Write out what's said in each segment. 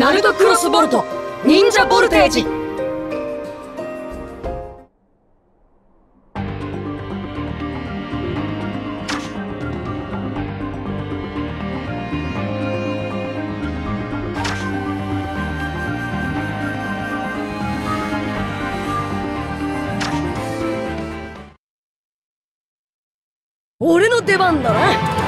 ナルトクロスボルト忍者ボルテージ。俺の出番だな。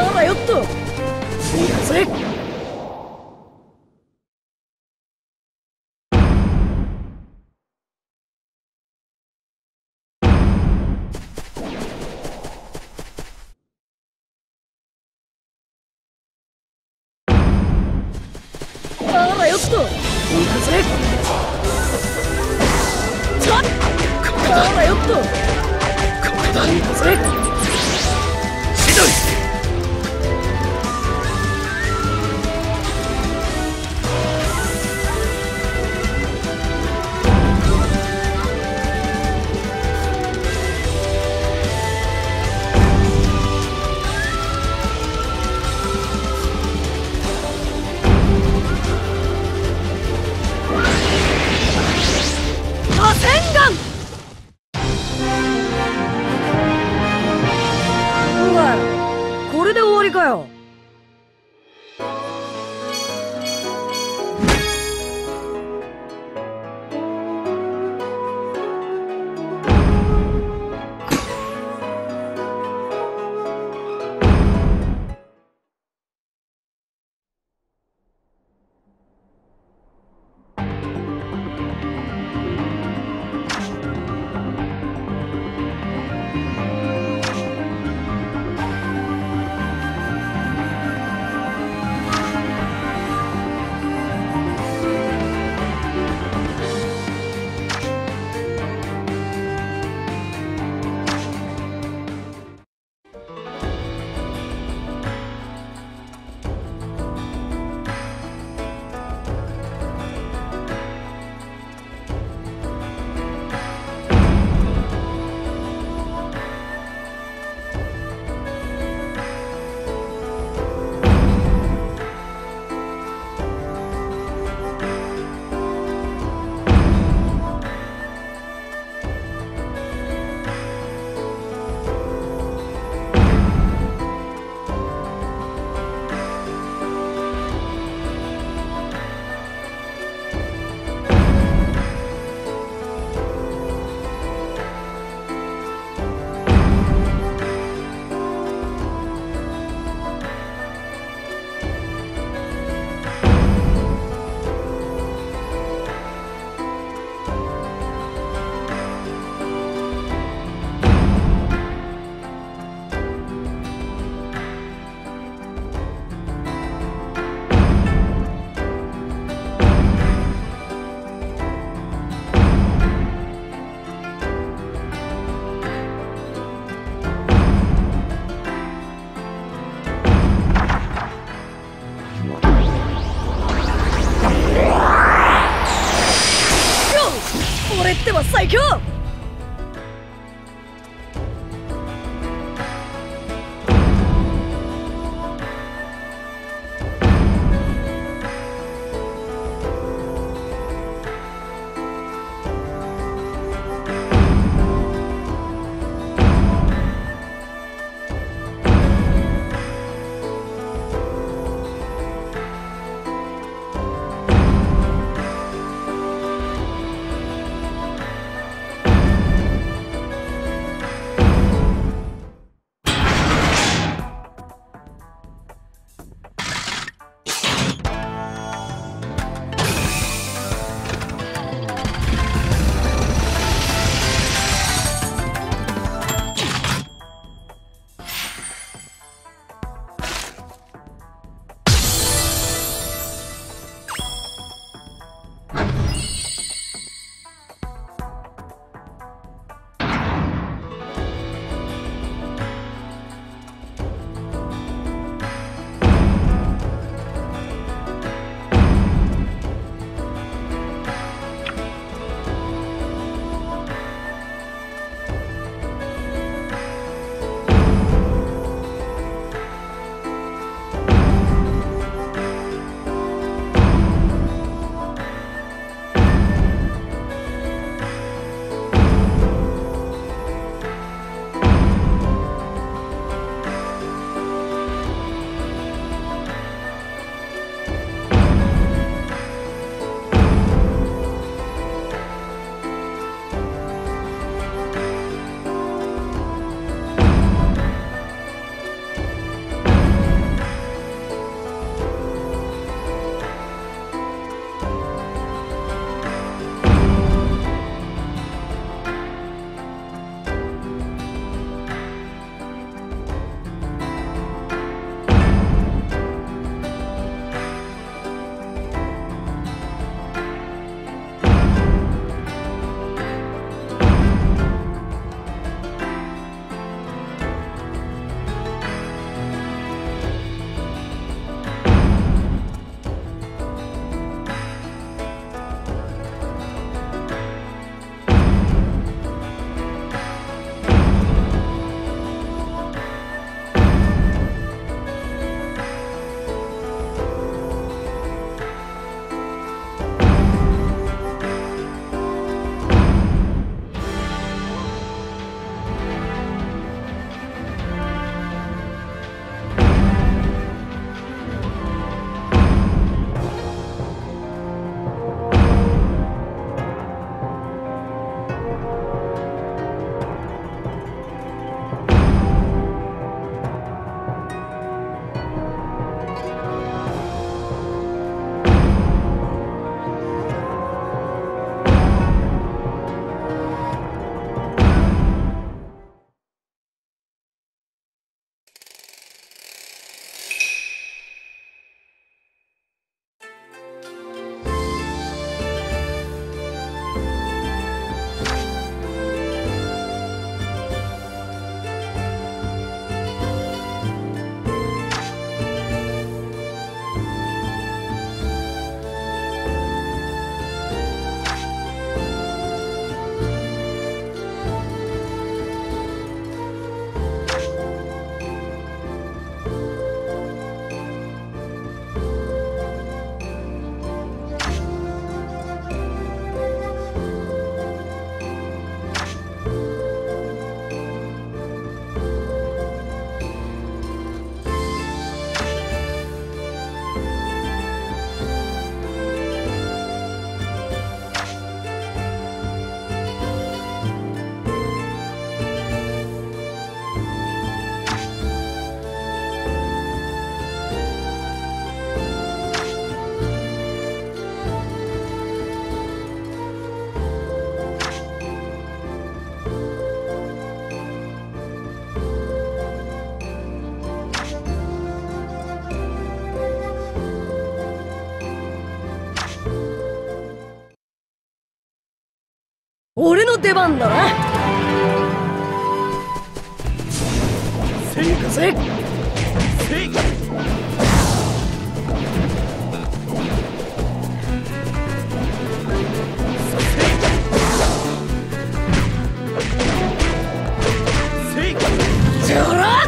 ああよっと。出番だなせい。かせいせいじゃら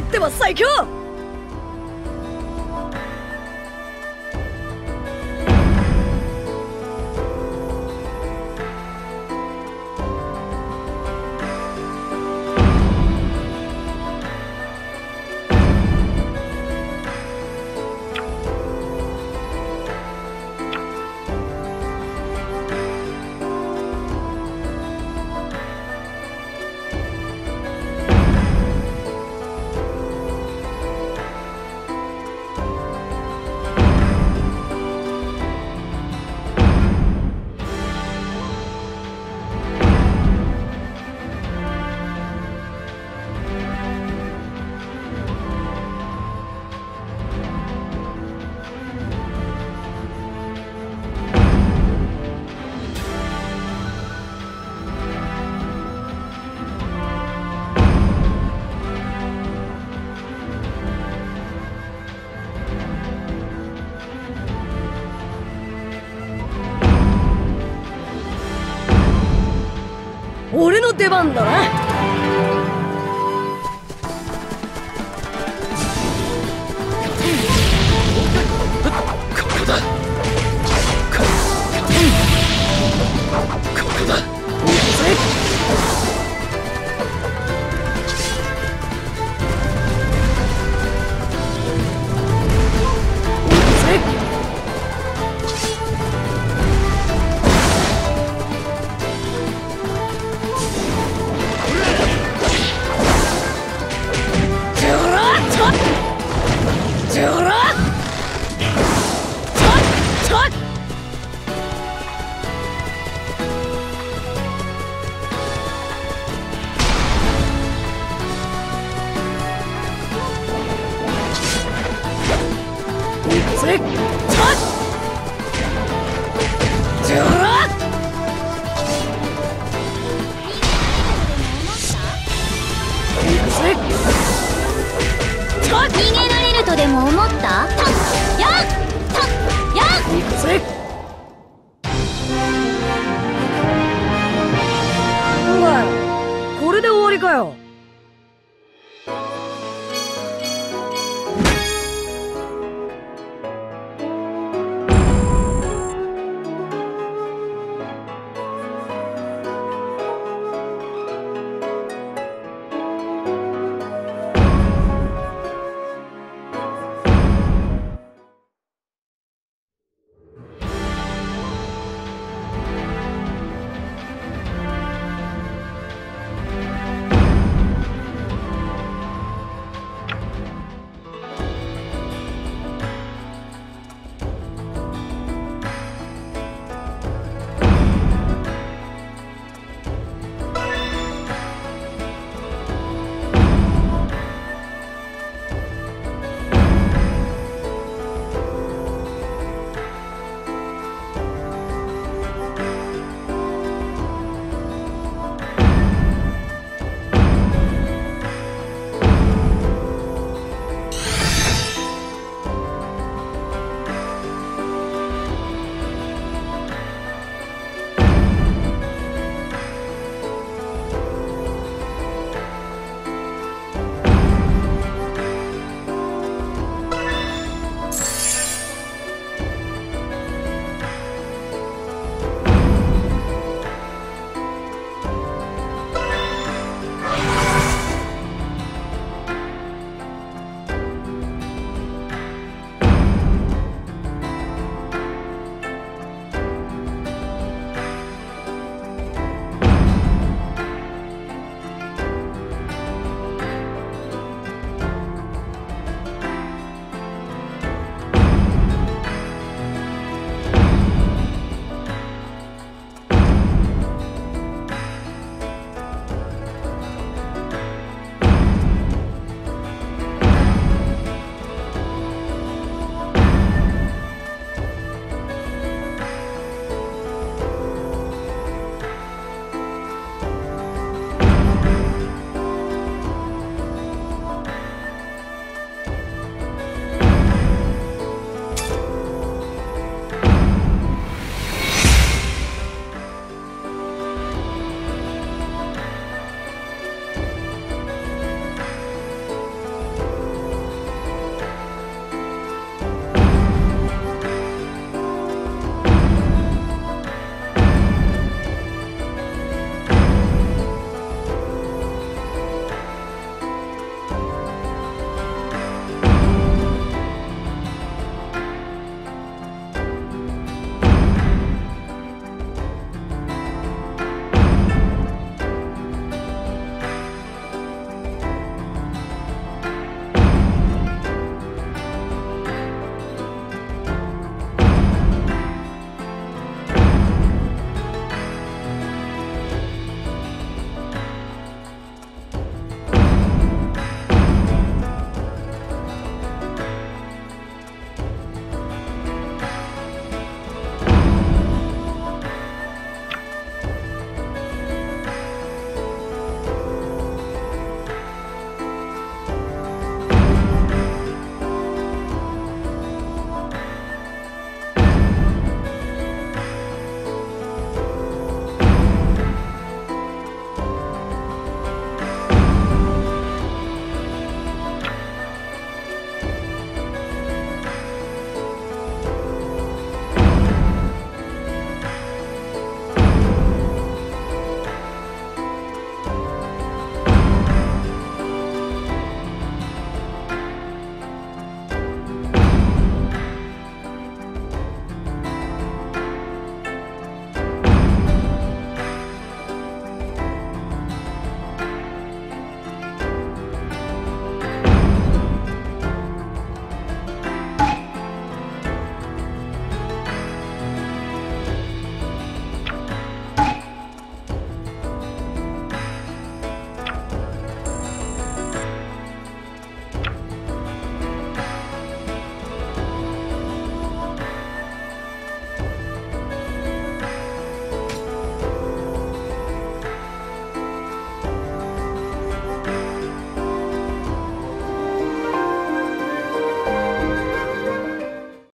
っては最強出番だな。れ